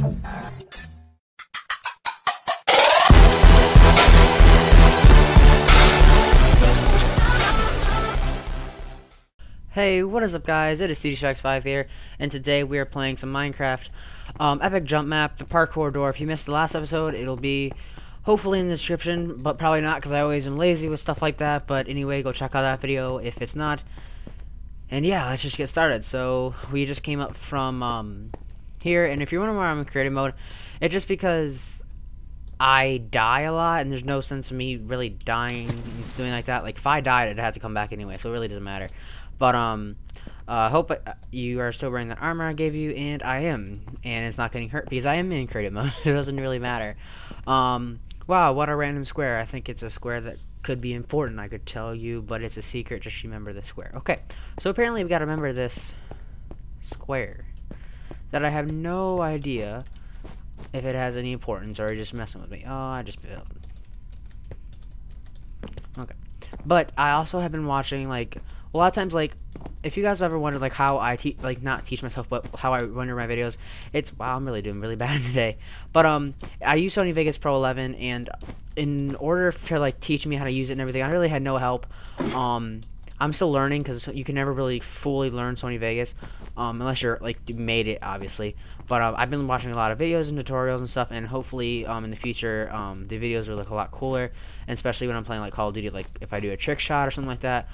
Hey, what is up guys? It is TDCROX5 here, and today we are playing some Minecraft um, Epic Jump Map, the Parkour Door. If you missed the last episode, it'll be hopefully in the description, but probably not because I always am lazy with stuff like that. But anyway, go check out that video if it's not. And yeah, let's just get started. So, we just came up from um, here, and if you're wondering why I'm in creative mode, it's just because I die a lot, and there's no sense of me really dying doing like that. Like, if I died, it'd have to come back anyway, so it really doesn't matter. But, um, I uh, hope uh, you are still wearing that armor I gave you, and I am. And it's not getting hurt, because I am in creative mode. it doesn't really matter. Um, wow, what a random square. I think it's a square that could be important, I could tell you, but it's a secret. Just remember the square. Okay, so apparently we've got to remember this square. That I have no idea if it has any importance, or just messing with me. Oh, I just built. Okay. But I also have been watching, like, a lot of times, like, if you guys ever wondered, like, how I teach, like, not teach myself, but how I render my videos, it's, wow, I'm really doing really bad today. But, um, I use Sony Vegas Pro 11, and in order to, like, teach me how to use it and everything, I really had no help. Um, I'm still learning, because you can never really fully learn Sony Vegas, um, unless you're, like, made it, obviously. But, uh, I've been watching a lot of videos and tutorials and stuff, and hopefully, um, in the future, um, the videos will look a lot cooler, and especially when I'm playing, like, Call of Duty, like, if I do a trick shot or something like that,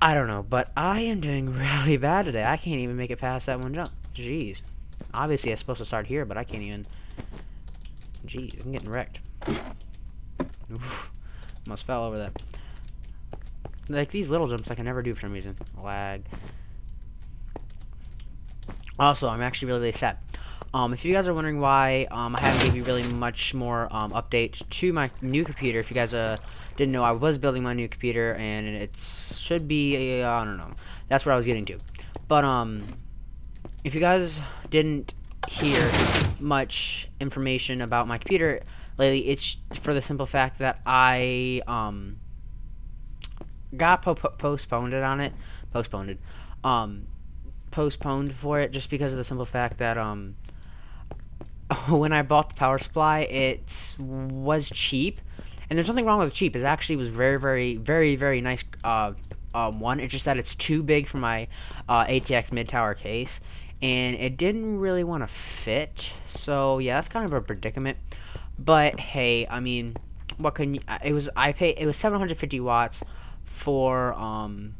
I don't know, but I am doing really bad today. I can't even make it past that one jump. Jeez. Obviously, I'm supposed to start here, but I can't even... Jeez, I'm getting wrecked. Oof. Almost fell over that. Like, these little jumps I can never do for some reason. Lag. Also, I'm actually really, really sad. Um, if you guys are wondering why um, I haven't gave you really much more um, update to my new computer, if you guys uh, didn't know I was building my new computer, and it should be, uh, I don't know, that's what I was getting to. But, um, if you guys didn't hear much information about my computer lately, it's for the simple fact that I, um, got po postponed on it, postponed, um, postponed for it just because of the simple fact that, um, when I bought the power supply, it was cheap. And there's nothing wrong with cheap. It actually was very, very, very, very nice uh, um, one. It's just that it's too big for my uh, ATX mid-tower case. And it didn't really want to fit. So, yeah, that's kind of a predicament. But, hey, I mean, what can you... It was, I pay, it was 750 watts for, um,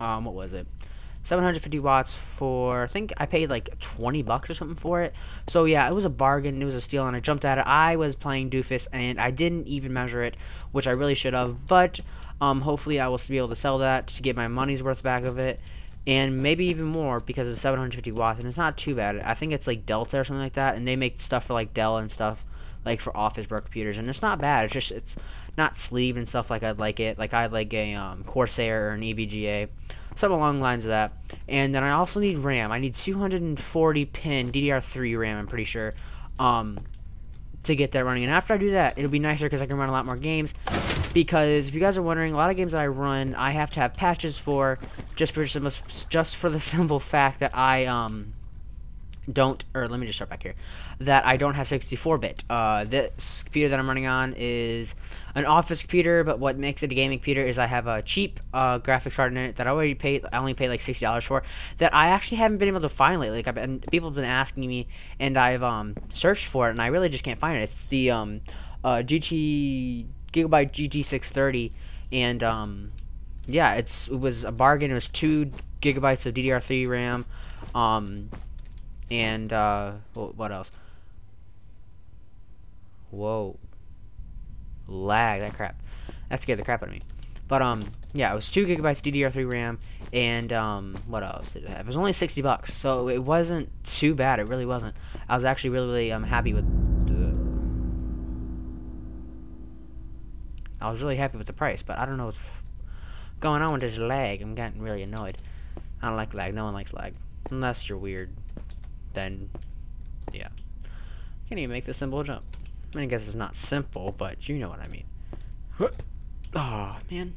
um, what was it? 750 watts for, I think I paid like 20 bucks or something for it. So yeah, it was a bargain, it was a steal, and I jumped at it. I was playing Doofus, and I didn't even measure it, which I really should have, but um, hopefully I will be able to sell that to get my money's worth back of it, and maybe even more because it's 750 watts, and it's not too bad. I think it's like Delta or something like that, and they make stuff for like Dell and stuff, like for office work computers, and it's not bad. It's just, it's not sleeved and stuff like I'd like it. Like I'd like a um, Corsair or an EVGA something along the lines of that. And then I also need RAM. I need 240 pin DDR3 RAM, I'm pretty sure, um, to get that running. And after I do that, it'll be nicer because I can run a lot more games. Because if you guys are wondering, a lot of games that I run, I have to have patches for, just for just for the simple fact that I um don't, or let me just start back here, that I don't have 64-bit. Uh, this computer that I'm running on is an office computer, but what makes it a gaming computer is I have a cheap uh, graphics card in it that I already paid, I only paid like $60 for, that I actually haven't been able to find lately. Like, I've been, people have been asking me, and I've um, searched for it, and I really just can't find it. It's the um, uh, GT, Gigabyte GT630, and um, yeah, it's it was a bargain. It was 2 gigabytes of DDR3 RAM, um, and uh, what else? Whoa. Lag, that crap. That scared the crap out of me. But, um, yeah, it was 2 gigabytes DDR3 RAM, and, um, what else did it have? It was only 60 bucks, so it wasn't too bad. It really wasn't. I was actually really, really, um, happy with. I was really happy with the price, but I don't know what's going on with this lag. I'm getting really annoyed. I don't like lag. No one likes lag. Unless you're weird then yeah. Can't even make the simple jump. I, mean, I guess it's not simple, but you know what I mean. Oh, man.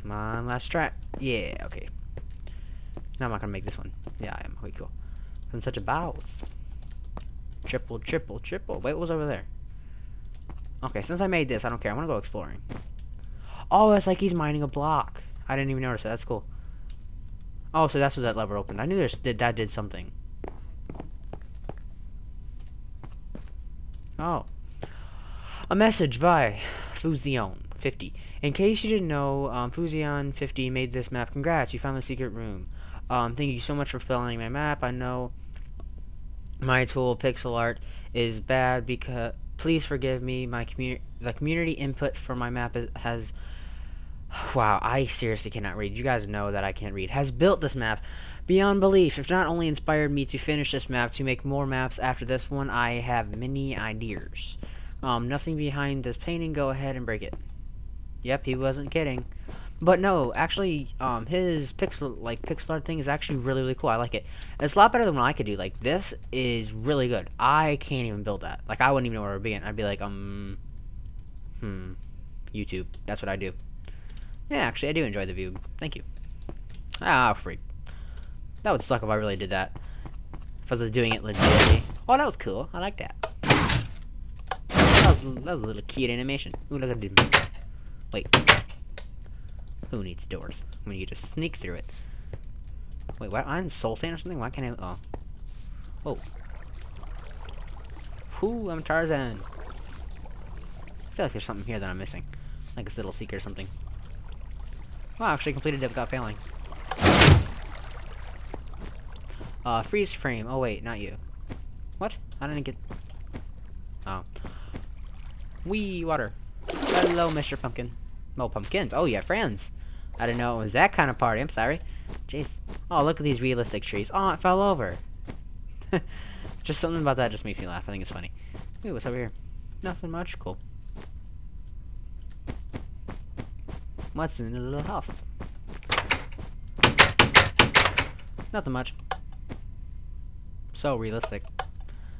Come on, last try. Yeah, okay. No, I'm not gonna make this one. Yeah, I am. Okay, cool. I'm such a boss. Triple, triple, triple. Wait, what was over there? Okay, since I made this, I don't care. I want to go exploring. Oh, it's like he's mining a block. I didn't even notice it. That's cool. Oh, so that's what that lever opened. I knew there's that that did something. Oh. A message by Fuzion50. In case you didn't know, um, Fuzion50 made this map. Congrats, you found the secret room. Um, thank you so much for filling my map. I know my tool, pixel art, is bad because... Please forgive me. My community, the community input for my map is, has Wow, I seriously cannot read. You guys know that I can't read. Has built this map beyond belief. If not only inspired me to finish this map, to make more maps after this one, I have many ideas. Um, nothing behind this painting. Go ahead and break it. Yep, he wasn't kidding. But no, actually, um, his pixel like pixel art thing is actually really really cool. I like it. It's a lot better than what I could do. Like this is really good. I can't even build that. Like I wouldn't even know where to begin. I'd be like, um, hmm, YouTube. That's what I do. Yeah, actually, I do enjoy the view. Thank you. Ah, freak. That would suck if I really did that. If I was doing it legitimately. Oh, that was cool. I like that. That was, that was a little cute animation. Ooh, look at it. Wait. Who needs doors? When you just sneak through it. Wait, why? I'm Soul Sand or something? Why can't I? Oh. Oh. Ooh, I'm Tarzan. I feel like there's something here that I'm missing. Like a little secret or something. Oh, I actually completed it without failing. Uh, freeze frame. Oh, wait, not you. What? I didn't get... Oh. Wee, water. Hello, Mr. Pumpkin. Oh, pumpkins. Oh, yeah, friends. I didn't know it was that kind of party. I'm sorry. Jeez. Oh, look at these realistic trees. Oh, it fell over. just something about that just makes me laugh. I think it's funny. What's over here? Nothing much. Cool. What's in the little house? Nothing much. So realistic.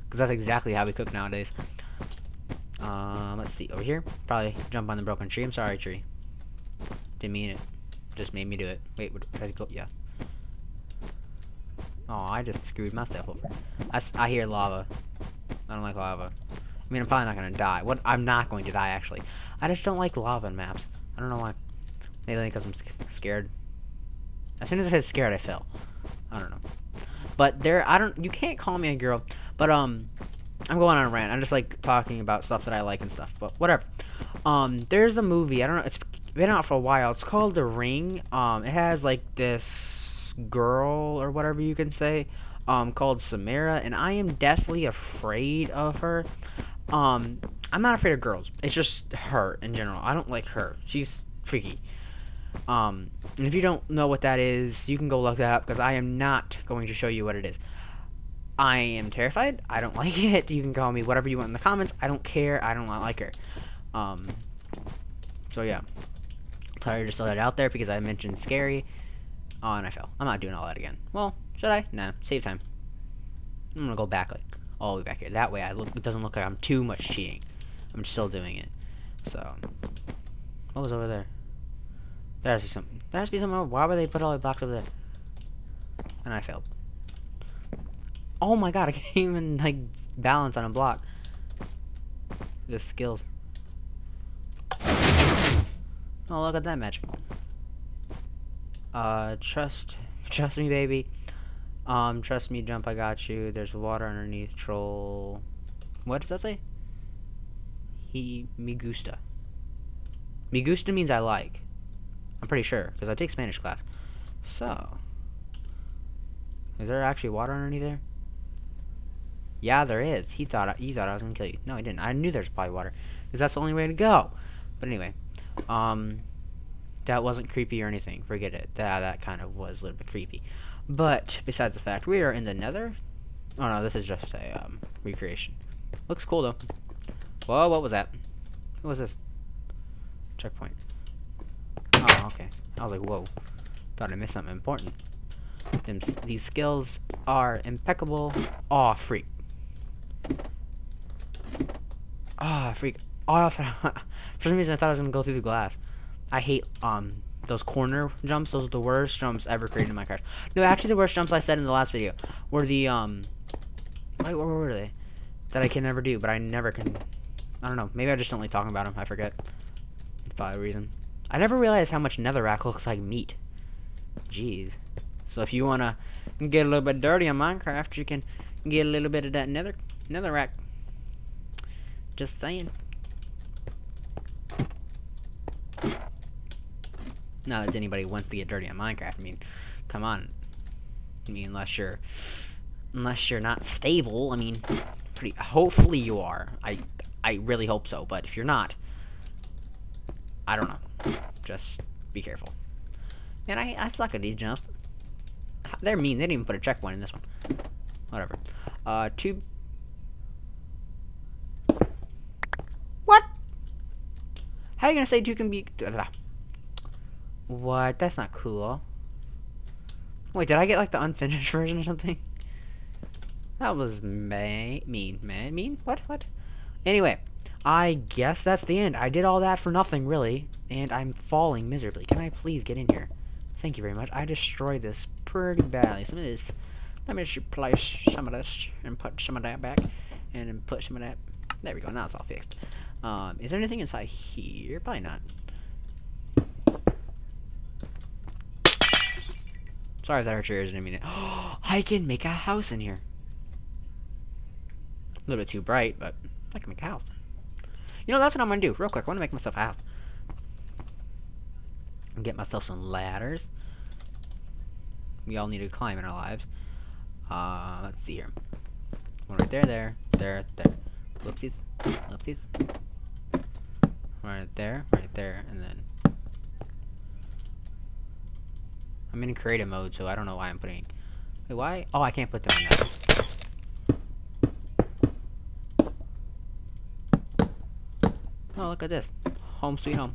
Because that's exactly how we cook nowadays. Um, let's see. Over here? Probably jump on the broken tree. I'm sorry, tree. Didn't mean it. Just made me do it. Wait, what? Yeah. Oh, I just screwed myself over. I, I hear lava. I don't like lava. I mean, I'm probably not going to die. What? I'm not going to die, actually. I just don't like lava in maps. I don't know why. Maybe because I'm scared. As soon as I said scared, I fell. I don't know. But there, I don't. You can't call me a girl. But um, I'm going on a rant. I'm just like talking about stuff that I like and stuff. But whatever. Um, there's a movie. I don't know. It's been out for a while. It's called The Ring. Um, it has like this girl or whatever you can say. Um, called Samara, and I am deathly afraid of her. Um, I'm not afraid of girls. It's just her in general. I don't like her. She's freaky. Um, and if you don't know what that is, you can go look that up because I am not going to show you what it is. I am terrified. I don't like it. You can call me whatever you want in the comments. I don't care. I don't like her. Um, so yeah. I just throw that out there because I mentioned scary. Oh, and I fell. I'm not doing all that again. Well, should I? Nah, save time. I'm gonna go back like all the way back here. That way I look it doesn't look like I'm too much cheating. I'm still doing it. So what was over there? There has to be something. There has to be something. Why would they put all the blocks over there? And I failed. Oh my god, I can't even, like, balance on a block. The skills. Oh, look at that magic. Uh, trust, trust me, baby. Um, trust me, jump, I got you. There's water underneath, troll. What does that say? He, me gusta. Me gusta means I like. I'm pretty sure, because I take Spanish class. So, is there actually water underneath there? Yeah, there is. He thought I, he thought I was gonna kill you. No, he didn't. I knew there's probably water, because that's the only way to go. But anyway, um, that wasn't creepy or anything. Forget it. That that kind of was a little bit creepy. But besides the fact, we are in the Nether. Oh no, this is just a um, recreation. Looks cool though. Whoa, what was that? What was this? Checkpoint. Oh, okay. I was like, whoa. Thought I missed something important. Them, these skills are impeccable. Oh, freak. Oh, freak. Oh, for some reason I thought I was going to go through the glass. I hate, um, those corner jumps, those are the worst jumps ever created in Minecraft. No, actually, the worst jumps I said in the last video were the um. Wait, what were they? That I can never do, but I never can. I don't know. Maybe I just don't like talking about them. I forget. Probably a reason. I never realized how much netherrack looks like meat. Jeez. So if you wanna get a little bit dirty on Minecraft, you can get a little bit of that nether netherrack. Just saying. Not that anybody wants to get dirty on Minecraft. I mean, come on. I mean, unless you're, unless you're not stable. I mean, pretty. Hopefully you are. I, I really hope so. But if you're not, I don't know. Just be careful. Man, I, I suck at these jumps. They're mean. They didn't even put a checkpoint in this one. Whatever. Uh, two. What? How are you gonna say two can be? What? That's not cool. Wait, did I get like the unfinished version or something? That was may mean, man, mean. What? What? Anyway, I guess that's the end. I did all that for nothing, really, and I'm falling miserably. Can I please get in here? Thank you very much. I destroyed this pretty badly. Some of this. Let me just place some of this and put some of that back, and then put some of that. There we go. Now it's all fixed. Um, is there anything inside here? Probably not. Sorry if that hurt your ears in a minute. I can make a house in here. A little bit too bright, but I can make a house. You know, that's what I'm going to do. Real quick, I want to make myself a house. And get myself some ladders. We all need to climb in our lives. Uh, let's see here. One right there, there, there, there. Whoopsies. Whoopsies. Right there, right there, and then I'm in creative mode, so I don't know why I'm putting... Wait, why? Oh, I can't put them that. Oh, look at this. Home sweet home.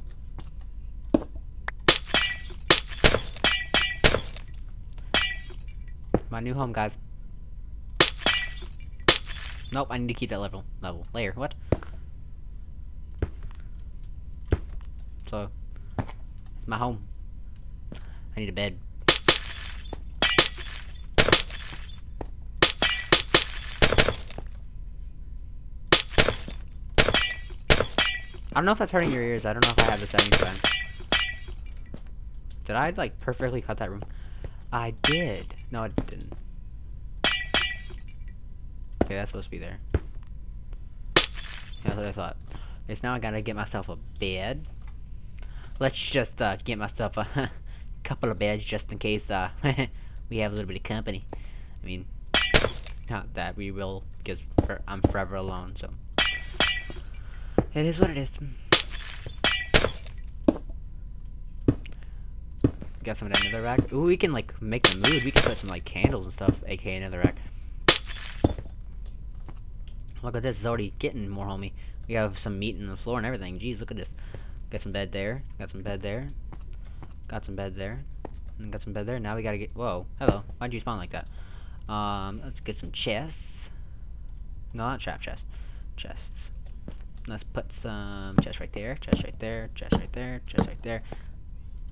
My new home, guys. Nope, I need to keep that level. Level. Layer. What? So, my home. I need a bed. I don't know if that's hurting your ears. I don't know if I have the settings done. Did I, like, perfectly cut that room? I did. No, I didn't. Okay, that's supposed to be there. That's what I thought. It's now I gotta get myself a bed. Let's just, uh, get myself a couple of beds just in case, uh, we have a little bit of company. I mean, not that we will, because I'm forever alone, so. It is what it is. Got some of that netherrack. Ooh, we can like make the mood. We can put some like candles and stuff, aka netherrack. Look at this, it's already getting more homey. We have some meat in the floor and everything. Jeez, look at this. Got some bed there. Got some bed there. Got some bed there. And got some bed there. Now we gotta get. Whoa. Hello. Why'd you spawn like that? Um, let's get some chests. No, not trap chest. Chests. Let's put some chest right there, chest right there, chest right there, chest right there.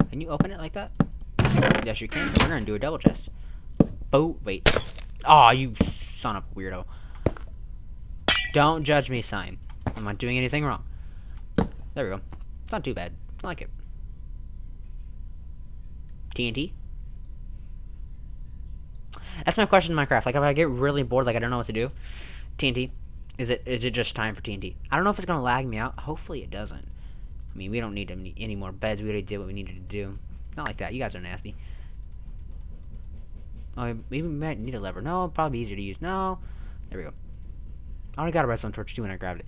Can you open it like that? Yes, you can. So we're gonna do a double chest. Oh, wait. Aw, oh, you son of a weirdo. Don't judge me, sign. I'm not doing anything wrong. There we go. It's not too bad. I like it. TNT? That's my question in Minecraft. Like, if I get really bored, like I don't know what to do, TNT. Is it is it just time for TNT? I don't know if it's gonna lag me out. Hopefully it doesn't. I mean, we don't need any, more beds. We already did what we needed to do. Not like that. You guys are nasty. Oh, maybe we might need a lever. No, probably easier to use. No. There we go. I already got a redstone torch too and I grabbed it.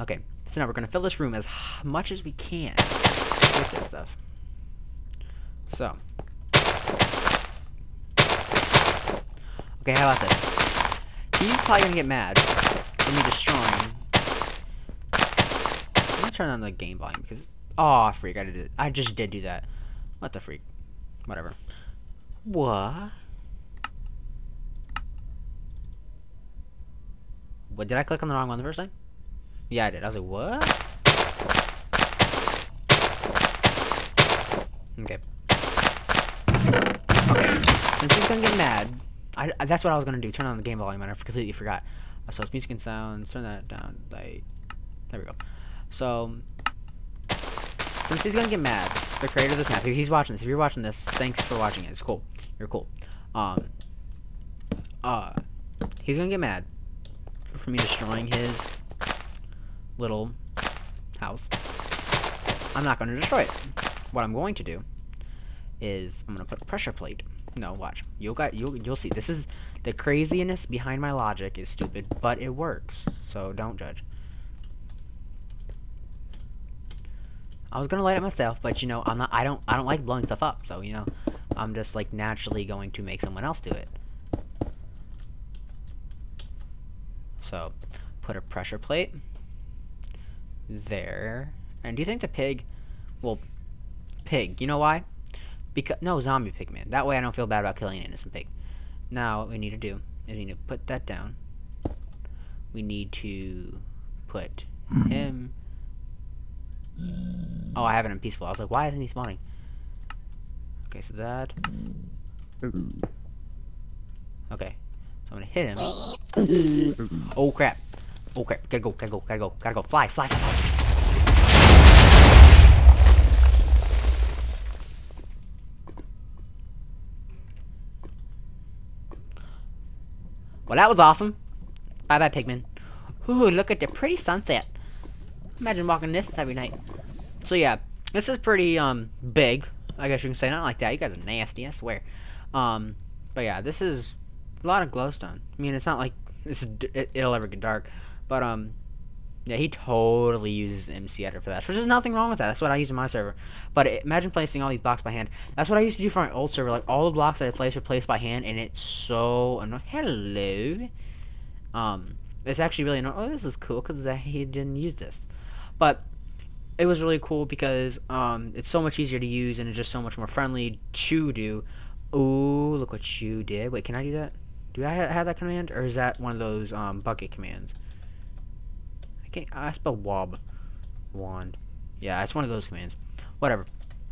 Okay, so now we're gonna fill this room as much as we can with this stuff. So. Okay, how about this? He's probably gonna get mad for me destroying. I'm gonna turn on the game volume because oh freak, I did it. I just did do that. What the freak? Whatever. What? What did I click on the wrong one the first time? Yeah, I did. I was like, what? Okay. Okay. Since gonna get mad, I, I, that's what I was gonna do. Turn on the game volume, and I completely forgot. So it's music and sounds. Turn that down. Like, there we go. So since he's gonna get mad, the creator of this map, if he's watching this, if you're watching this, thanks for watching it. It's cool. You're cool. Um. Uh, he's gonna get mad for me destroying his little house. I'm not gonna destroy it. What I'm going to do is I'm gonna put a pressure plate. No, watch. You'll got you'll you'll see. This is the craziness behind my logic is stupid, but it works. So don't judge. I was gonna light it myself, but you know, I'm not. I don't. I don't like blowing stuff up. So you know, I'm just like naturally going to make someone else do it. So, put a pressure plate there. And do you think the pig will pig? You know why? Because no zombie pigman. That way I don't feel bad about killing an innocent pig. Now what we need to do is we need to put that down. We need to put hmm. him Oh, I have it in peaceful. I was like, why isn't he spawning? Okay, so that. Okay. So I'm gonna hit him. Oh crap. Oh crap. Gotta go, gotta go, gotta go, gotta go. Fly, fly, fly, fly. Well, that was awesome. Bye-bye, Pigman. Ooh, look at the pretty sunset. Imagine walking this every night. So yeah, this is pretty um big. I guess you can say not like that. You guys are nasty, I swear. Um, but yeah, this is a lot of glowstone. I mean, it's not like this it, will ever get dark, but um, yeah, he totally uses MC Editor for that. Which is nothing wrong with that. That's what I use in my server. But it, imagine placing all these blocks by hand. That's what I used to do for my old server. Like all the blocks that I placed were placed by hand, and it's so annoying. Hello. Um, it's actually really annoying. Oh, this is cool because he didn't use this. But it was really cool because um, it's so much easier to use and it's just so much more friendly to do. Ooh, look what you did. Wait, can I do that? Do I ha have that command? Or is that one of those um, Bukkit commands? I can't. I spell wob. Wand. Yeah, it's one of those commands. Whatever.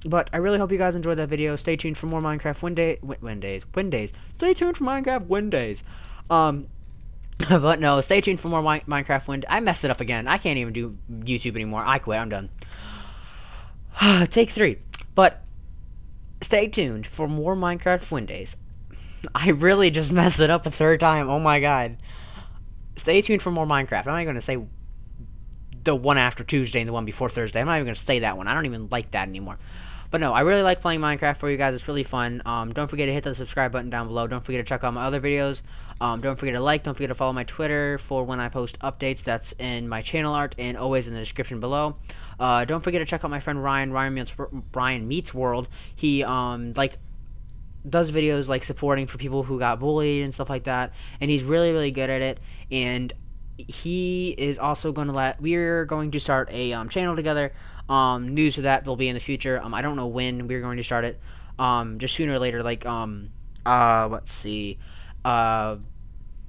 But I really hope you guys enjoyed that video. Stay tuned for more Minecraft Wednesday. Wednesdays. Wednesdays. Stay tuned for Minecraft Wednesdays. Um, but no, stay tuned for more Minecraft Wind. I messed it up again. I can't even do YouTube anymore. I quit. I'm done. Take three. But stay tuned for more Minecraft Wind days. I really just messed it up a third time. Oh my god. Stay tuned for more Minecraft. I'm not to say the one after Tuesday and the one before Thursday. I'm not even going to say that one. I don't even like that anymore. But no, I really like playing Minecraft for you guys. It's really fun. Um, don't forget to hit the subscribe button down below. Don't forget to check out my other videos. Um, don't forget to like. Don't forget to follow my Twitter for when I post updates. That's in my channel art and always in the description below. Uh, don't forget to check out my friend Ryan. Ryan meets, Ryan meets World. He um like does videos like supporting for people who got bullied and stuff like that. And he's really really good at it. And he is also going to let we're going to start a um, channel together um, news of that will be in the future. Um, I don't know when we're going to start it. Um, just sooner or later. Like um, uh, let's see. Uh,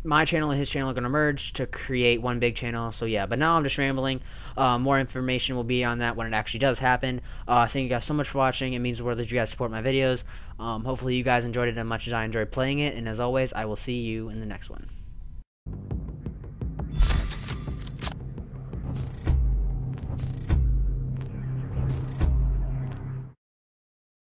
my channel and his channel are going to merge to create one big channel. So yeah, but now I'm just rambling. Uh, more information will be on that when it actually does happen. Uh, thank you guys so much for watching. It means the world that you guys support my videos. Um, hopefully you guys enjoyed it as much as I enjoyed playing it. And as always, I will see you in the next one.